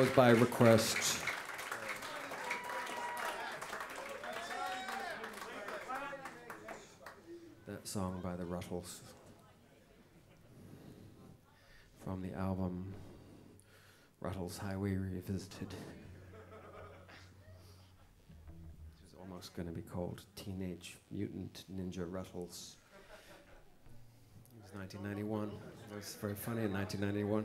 was by request. That song by the Rutles from the album Rutles Highway Revisited. It's almost going to be called Teenage Mutant Ninja Rutles. It was 1991. It was very funny in 1991.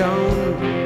shown